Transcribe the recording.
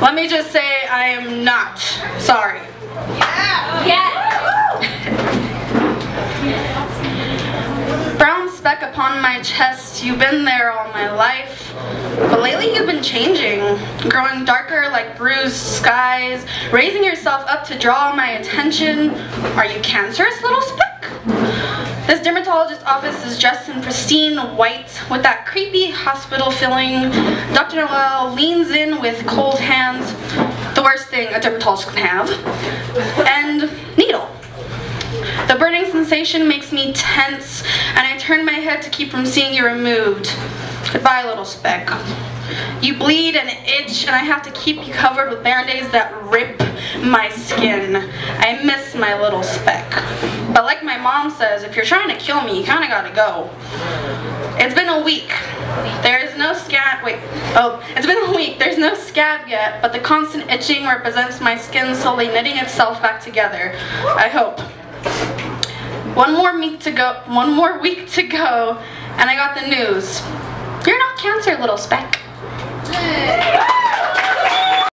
Let me just say I am not sorry. Yeah. Yes. Brown speck upon my chest, you've been there all my life. But lately you've been changing, growing darker like bruised skies, raising yourself up to draw my attention. Are you cancerous, little speck? This dermatologist's office is dressed in pristine white with that creepy hospital feeling. Dr. Noel leans in with cold hands, the worst thing a dermatologist can have, and needle. The burning sensation makes me tense, and I turn my head to keep from seeing you removed. Goodbye, little speck. You bleed and itch, and I have to keep you covered with band-aids that rip my skin. I miss my little speck. But like my mom says, if you're trying to kill me, you kind of gotta go. It's been a week. There is no scab, wait, oh, it's been a week. There's no scab yet, but the constant itching represents my skin slowly knitting itself back together. I hope. One more week to go, one more week to go, and I got the news. You're not cancer, little speck.